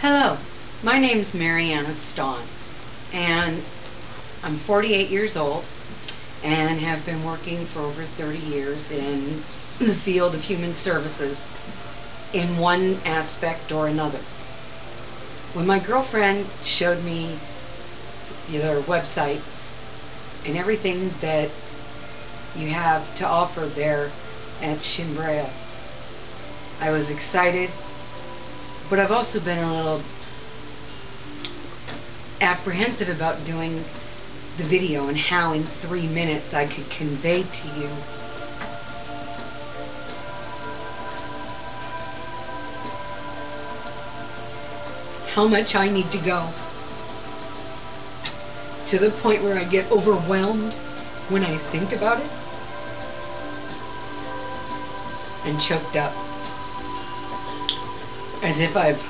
Hello, my name's Marianna Stahn, and I'm 48 years old and have been working for over 30 years in the field of human services in one aspect or another. When my girlfriend showed me their website and everything that you have to offer there at Chimbre, I was excited but I've also been a little apprehensive about doing the video and how in three minutes I could convey to you how much I need to go to the point where I get overwhelmed when I think about it and choked up as if I've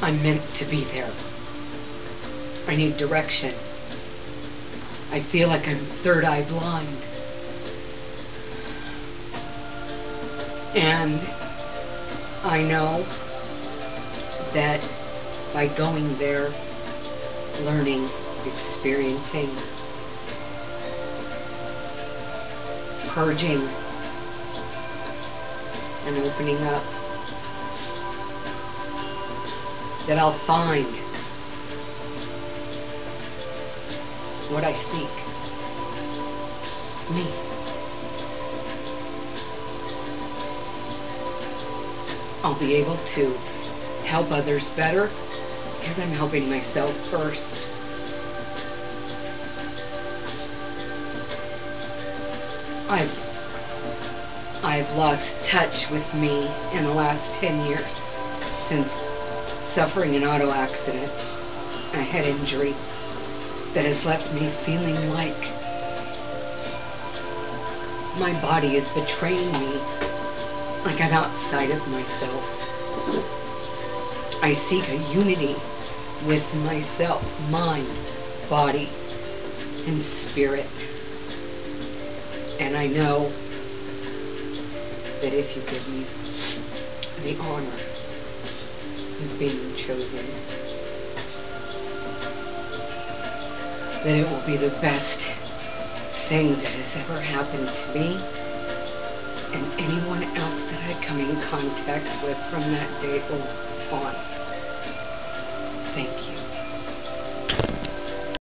I'm meant to be there. I need direction. I feel like I'm third eye blind. And I know that by going there, learning, experiencing, purging, and opening up, that I'll find what I seek. Me. I'll be able to help others better because I'm helping myself first. I've I've lost touch with me in the last 10 years since suffering an auto accident, a head injury that has left me feeling like my body is betraying me, like I'm outside of myself. I seek a unity with myself, mind, body, and spirit. And I know that if you give me the honor being chosen. That it will be the best thing that has ever happened to me and anyone else that I come in contact with from that day on. Thank you.